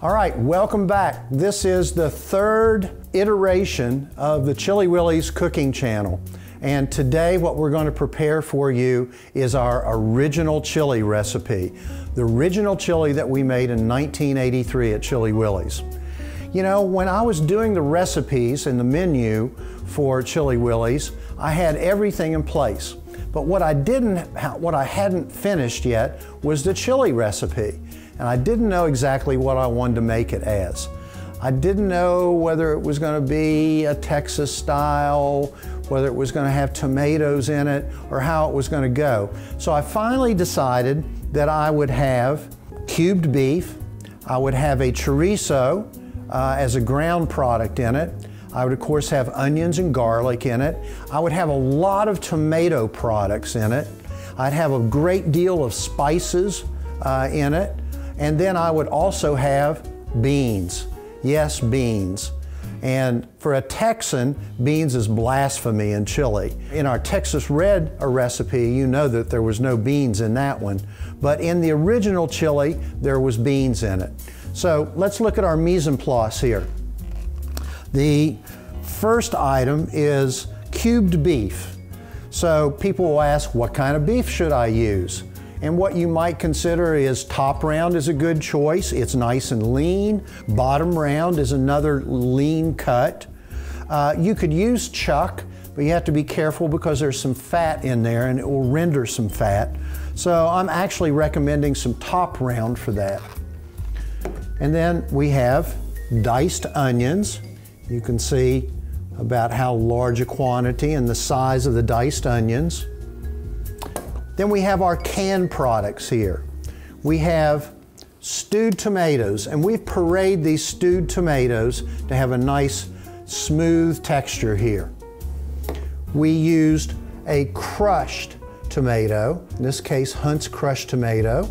All right, welcome back. This is the third iteration of the Chili Willi's cooking channel. And today what we're going to prepare for you is our original chili recipe. The original chili that we made in 1983 at Chili Willi's. You know, when I was doing the recipes and the menu for Chili Willi's, I had everything in place. But what I didn't, what I hadn't finished yet was the chili recipe. And I didn't know exactly what I wanted to make it as. I didn't know whether it was going to be a Texas style, whether it was going to have tomatoes in it, or how it was going to go. So I finally decided that I would have cubed beef, I would have a chorizo uh, as a ground product in it, I would, of course, have onions and garlic in it. I would have a lot of tomato products in it. I'd have a great deal of spices uh, in it. And then I would also have beans. Yes, beans. And for a Texan, beans is blasphemy in chili. In our Texas Red recipe, you know that there was no beans in that one. But in the original chili, there was beans in it. So let's look at our mise en place here. The first item is cubed beef. So people will ask, what kind of beef should I use? And what you might consider is top round is a good choice. It's nice and lean. Bottom round is another lean cut. Uh, you could use chuck, but you have to be careful because there's some fat in there and it will render some fat. So I'm actually recommending some top round for that. And then we have diced onions. You can see about how large a quantity and the size of the diced onions. Then we have our canned products here. We have stewed tomatoes, and we've pureed these stewed tomatoes to have a nice smooth texture here. We used a crushed tomato, in this case Hunt's crushed tomato.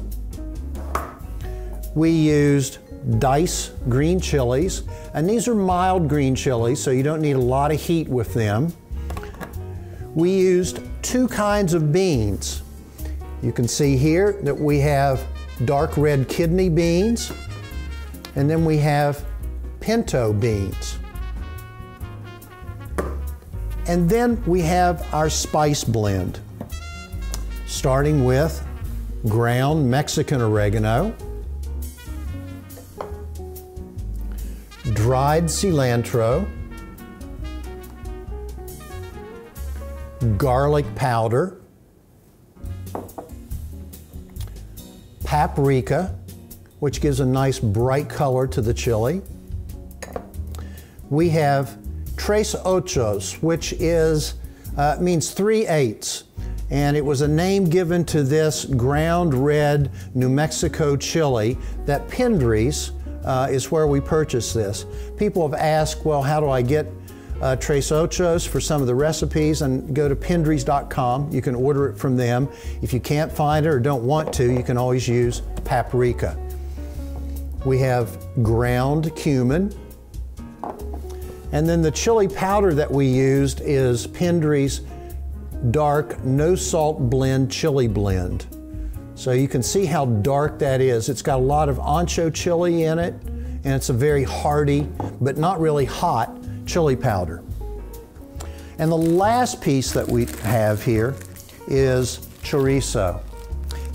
We used dice green chilies, and these are mild green chilies, so you don't need a lot of heat with them. We used two kinds of beans. You can see here that we have dark red kidney beans, and then we have pinto beans. And then we have our spice blend, starting with ground Mexican oregano, dried cilantro, garlic powder, paprika, which gives a nice bright color to the chili. We have tres ochos, which is uh, means three eighths, and it was a name given to this ground red New Mexico chili that Pendery's uh, is where we purchase this. People have asked, well, how do I get uh, Tres Ochos for some of the recipes and go to pendrys.com. You can order it from them. If you can't find it or don't want to, you can always use paprika. We have ground cumin. And then the chili powder that we used is Pendery's dark no salt blend chili blend. So you can see how dark that is. It's got a lot of ancho chili in it, and it's a very hearty, but not really hot, chili powder. And the last piece that we have here is chorizo.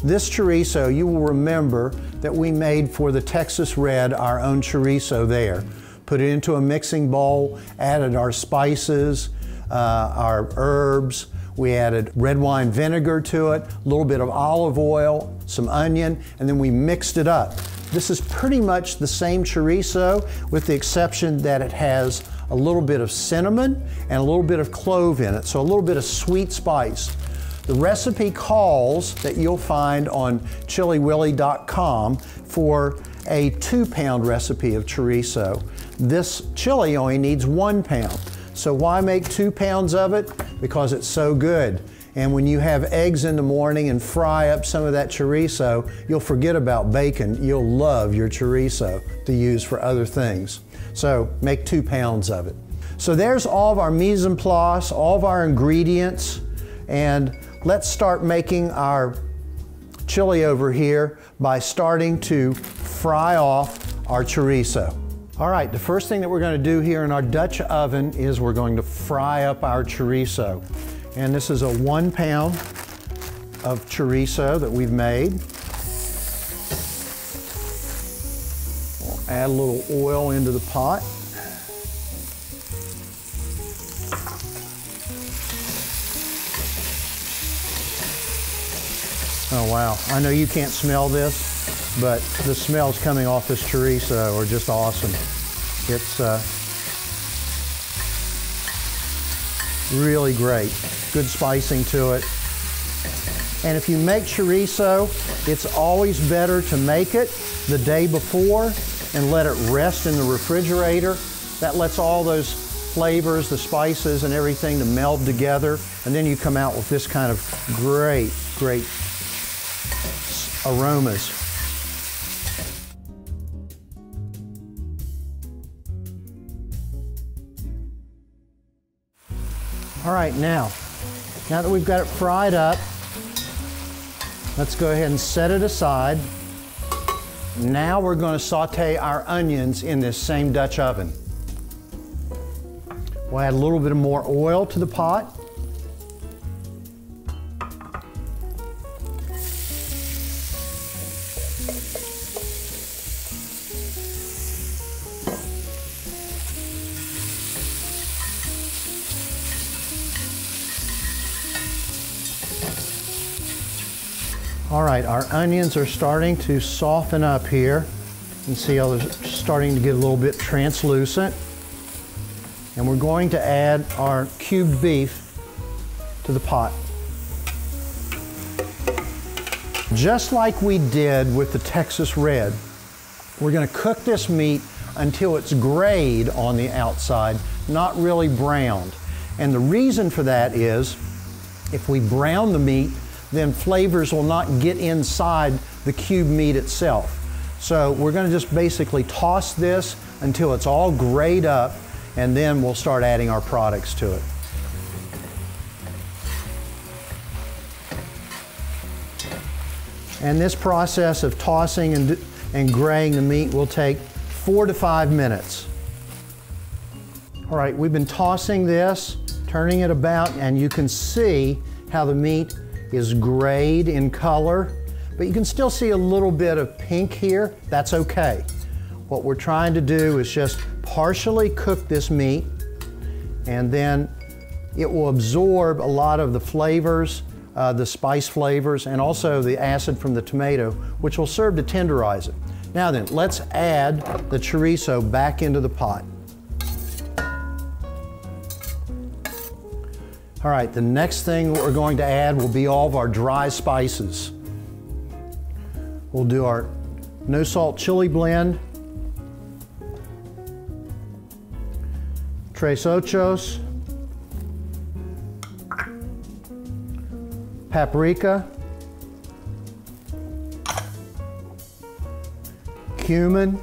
This chorizo, you will remember that we made for the Texas Red our own chorizo there. Put it into a mixing bowl, added our spices, uh, our herbs, we added red wine vinegar to it, a little bit of olive oil, some onion, and then we mixed it up. This is pretty much the same chorizo with the exception that it has a little bit of cinnamon and a little bit of clove in it, so a little bit of sweet spice. The recipe calls that you'll find on chiliwilly.com for a two pound recipe of chorizo. This chili only needs one pound. So why make two pounds of it? Because it's so good. And when you have eggs in the morning and fry up some of that chorizo, you'll forget about bacon. You'll love your chorizo to use for other things. So make two pounds of it. So there's all of our mise en place, all of our ingredients, and let's start making our chili over here by starting to fry off our chorizo. All right, the first thing that we're going to do here in our Dutch oven is we're going to fry up our chorizo. And this is a one pound of chorizo that we've made. We'll add a little oil into the pot. Oh wow, I know you can't smell this, but the smells coming off this chorizo are just awesome. It's uh, really great. Good spicing to it. And if you make chorizo, it's always better to make it the day before and let it rest in the refrigerator. That lets all those flavors, the spices and everything to meld together. And then you come out with this kind of great, great aromas. All right, now, now that we've got it fried up, let's go ahead and set it aside. Now we're going to saute our onions in this same Dutch oven. We'll add a little bit more oil to the pot. All right, our onions are starting to soften up here. You can see how they're starting to get a little bit translucent. And we're going to add our cubed beef to the pot. Just like we did with the Texas Red, we're going to cook this meat until it's grayed on the outside, not really browned. And the reason for that is if we brown the meat, then flavors will not get inside the cube meat itself. So we're going to just basically toss this until it's all grayed up and then we'll start adding our products to it. And this process of tossing and, and graying the meat will take four to five minutes. All right, we've been tossing this, turning it about, and you can see how the meat is grayed in color, but you can still see a little bit of pink here. That's okay. What we're trying to do is just partially cook this meat and then it will absorb a lot of the flavors, uh, the spice flavors, and also the acid from the tomato, which will serve to tenderize it. Now then, let's add the chorizo back into the pot. All right, the next thing we're going to add will be all of our dry spices. We'll do our no salt chili blend, tres ochos, paprika, cumin,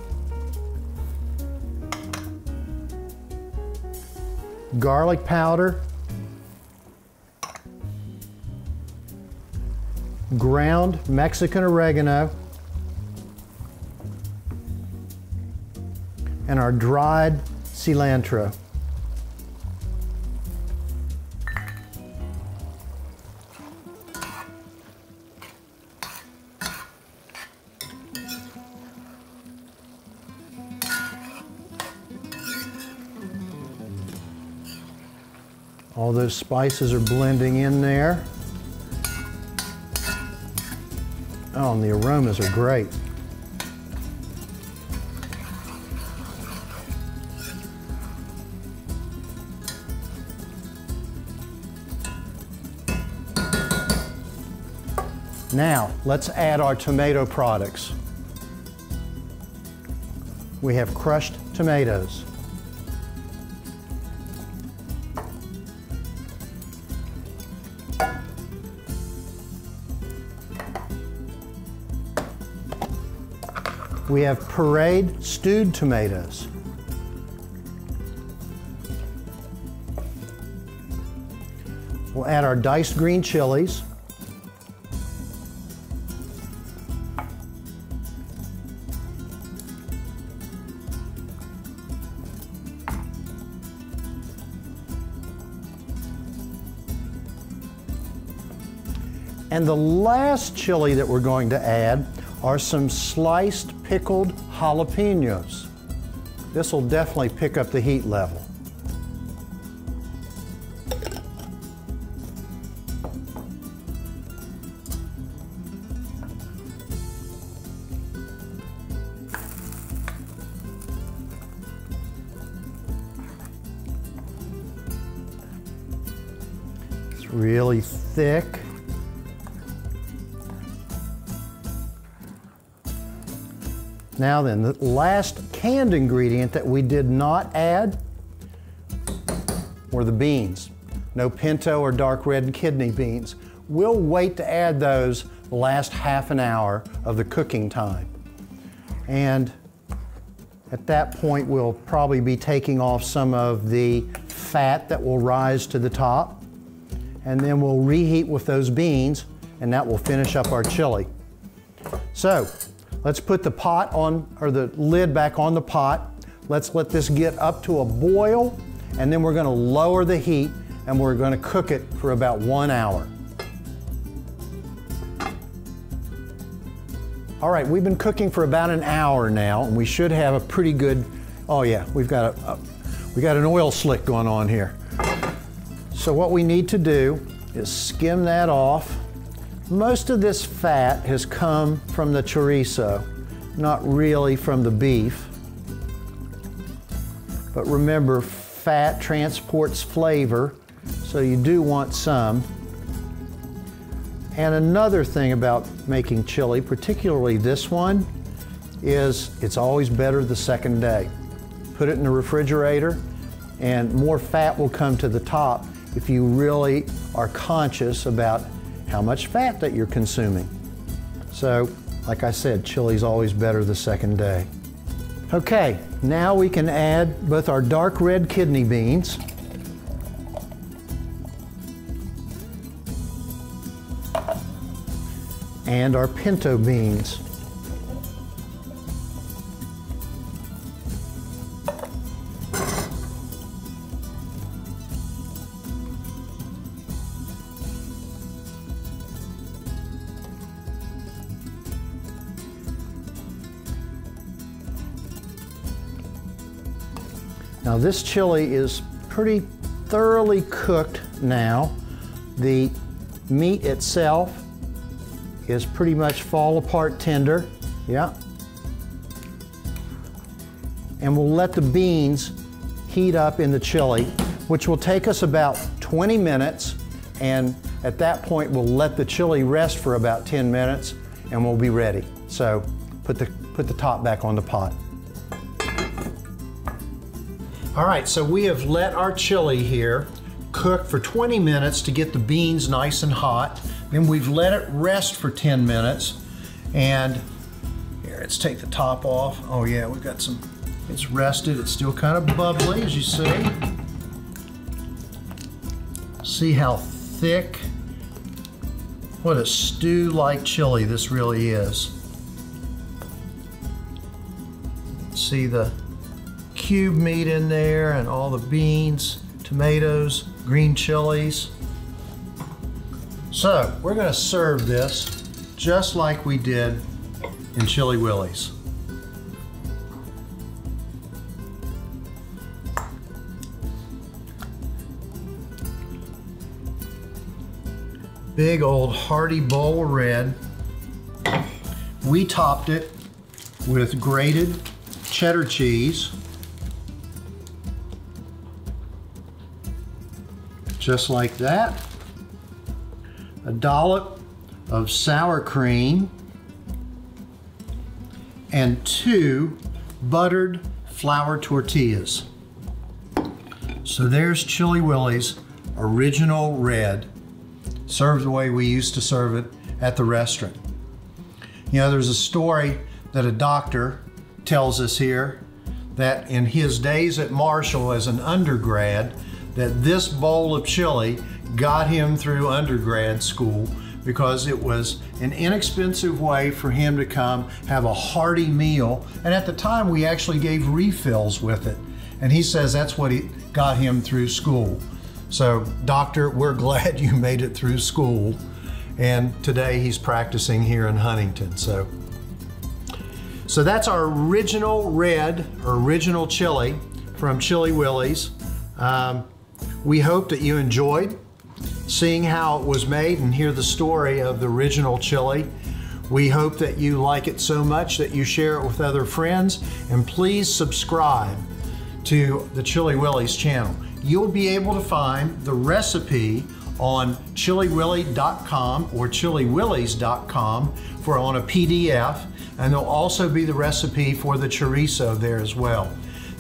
garlic powder, ground Mexican oregano, and our dried cilantro. All those spices are blending in there. Oh, and the aromas are great. Now, let's add our tomato products. We have crushed tomatoes. We have pureed stewed tomatoes. We'll add our diced green chilies. And the last chili that we're going to add are some sliced pickled jalapenos. This will definitely pick up the heat level. It's really thick. Now then, the last canned ingredient that we did not add were the beans. No pinto or dark red kidney beans. We'll wait to add those the last half an hour of the cooking time. And at that point, we'll probably be taking off some of the fat that will rise to the top. And then we'll reheat with those beans, and that will finish up our chili. So, Let's put the pot on, or the lid back on the pot. Let's let this get up to a boil, and then we're gonna lower the heat, and we're gonna cook it for about one hour. All right, we've been cooking for about an hour now, and we should have a pretty good, oh yeah, we've got a, a we got an oil slick going on here. So what we need to do is skim that off most of this fat has come from the chorizo, not really from the beef. But remember, fat transports flavor, so you do want some. And another thing about making chili, particularly this one, is it's always better the second day. Put it in the refrigerator and more fat will come to the top if you really are conscious about how much fat that you're consuming. So, like I said, chili's always better the second day. Okay, now we can add both our dark red kidney beans and our pinto beans. Now this chili is pretty thoroughly cooked now. The meat itself is pretty much fall apart tender. Yeah. And we'll let the beans heat up in the chili, which will take us about 20 minutes. And at that point, we'll let the chili rest for about 10 minutes and we'll be ready. So put the, put the top back on the pot. All right, so we have let our chili here cook for 20 minutes to get the beans nice and hot. Then we've let it rest for 10 minutes. And here, let's take the top off. Oh yeah, we've got some, it's rested. It's still kind of bubbly, as you see. See how thick, what a stew-like chili this really is. See the cube meat in there and all the beans, tomatoes, green chilies. So we're gonna serve this just like we did in Chili Willi's. Big old hearty bowl of red. We topped it with grated cheddar cheese. Just like that. A dollop of sour cream and two buttered flour tortillas. So there's Chili Willi's original red, served the way we used to serve it at the restaurant. You know, there's a story that a doctor tells us here that in his days at Marshall as an undergrad, that this bowl of chili got him through undergrad school because it was an inexpensive way for him to come have a hearty meal. And at the time, we actually gave refills with it. And he says that's what he got him through school. So, doctor, we're glad you made it through school. and today he's practicing here in Huntington. So, so that's our original red, original chili from Chili Willi's. Um, we hope that you enjoyed seeing how it was made and hear the story of the original chili. We hope that you like it so much that you share it with other friends and please subscribe to the Chili Willi's channel. You'll be able to find the recipe on chiliwilly.com or chiliwillis.com for on a PDF and there'll also be the recipe for the chorizo there as well.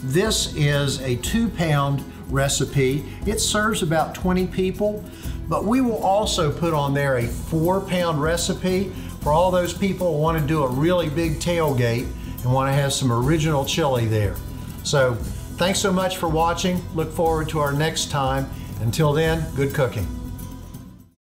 This is a two pound recipe. It serves about 20 people, but we will also put on there a four pound recipe for all those people who want to do a really big tailgate and want to have some original chili there. So thanks so much for watching. Look forward to our next time. Until then, good cooking.